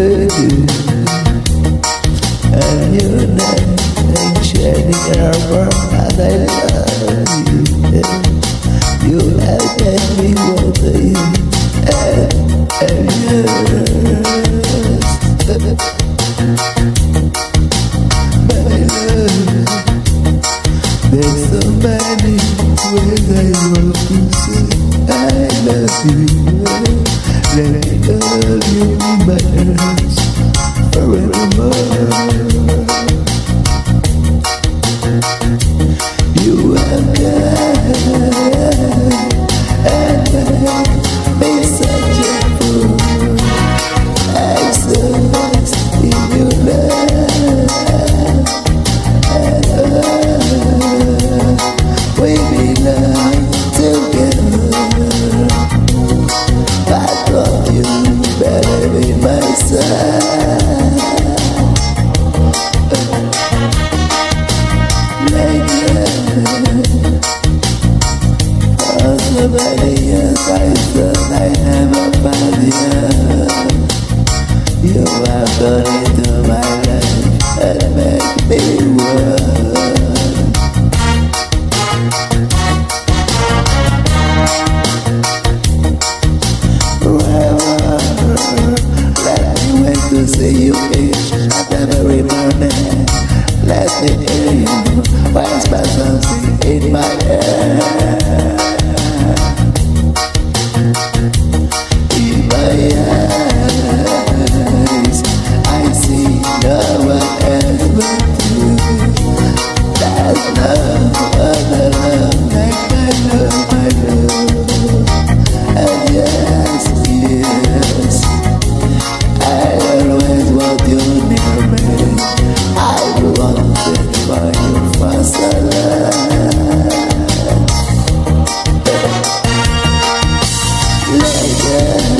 lady And your name ain't shining ever And I love you You have made me want you And, and There's so many ways I want to I love you Let me love you my arms forevermore For so many I never found you. You have gone into my life and made me work. Let me wait to see you each and every morning. Let me hear you whisper something in my ear. Later,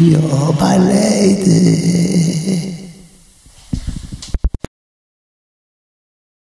You're my lady.